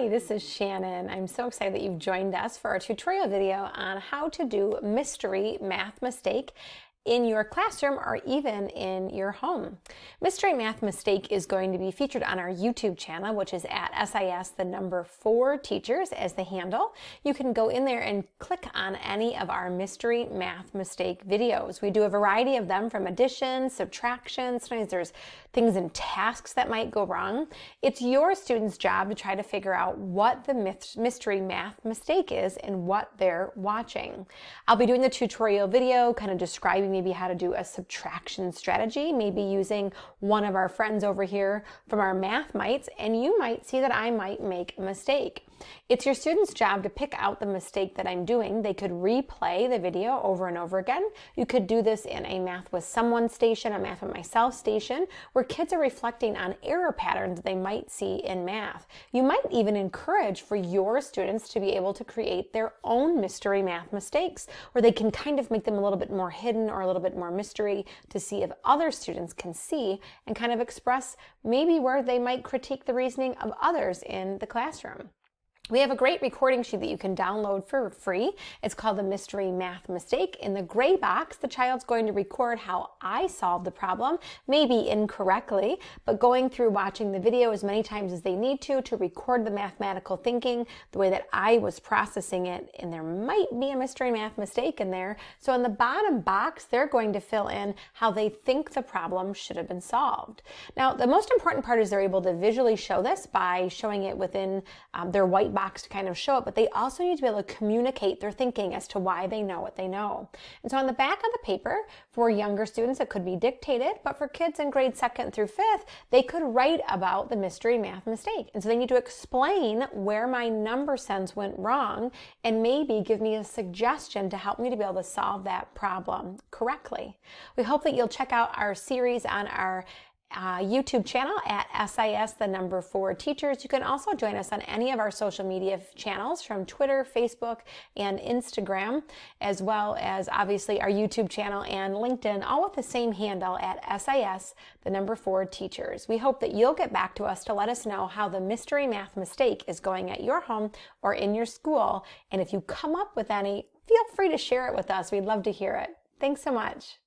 Hi, this is Shannon. I'm so excited that you've joined us for our tutorial video on how to do mystery math mistake in your classroom or even in your home. Mystery Math Mistake is going to be featured on our YouTube channel, which is at SIS, the number four teachers as the handle. You can go in there and click on any of our Mystery Math Mistake videos. We do a variety of them from addition, subtraction, sometimes there's things in tasks that might go wrong. It's your student's job to try to figure out what the mystery math mistake is and what they're watching. I'll be doing the tutorial video, kind of describing maybe how to do a subtraction strategy, maybe using one of our friends over here from our Math Mights, and you might see that I might make a mistake. It's your student's job to pick out the mistake that I'm doing. They could replay the video over and over again. You could do this in a Math with Someone station, a Math with Myself station, where kids are reflecting on error patterns they might see in math. You might even encourage for your students to be able to create their own mystery math mistakes, where they can kind of make them a little bit more hidden or a little bit more mystery to see if other students can see and kind of express maybe where they might critique the reasoning of others in the classroom. We have a great recording sheet that you can download for free. It's called the Mystery Math Mistake. In the gray box, the child's going to record how I solved the problem, maybe incorrectly, but going through watching the video as many times as they need to to record the mathematical thinking the way that I was processing it. And there might be a mystery math mistake in there. So in the bottom box, they're going to fill in how they think the problem should have been solved. Now, the most important part is they're able to visually show this by showing it within um, their white box box to kind of show it, but they also need to be able to communicate their thinking as to why they know what they know. And so on the back of the paper, for younger students, it could be dictated, but for kids in grade second through fifth, they could write about the mystery math mistake. And so they need to explain where my number sense went wrong and maybe give me a suggestion to help me to be able to solve that problem correctly. We hope that you'll check out our series on our uh, YouTube channel at SIS, the number four teachers. You can also join us on any of our social media channels from Twitter, Facebook, and Instagram, as well as obviously our YouTube channel and LinkedIn, all with the same handle at SIS, the number four teachers. We hope that you'll get back to us to let us know how the mystery math mistake is going at your home or in your school. And if you come up with any, feel free to share it with us. We'd love to hear it. Thanks so much.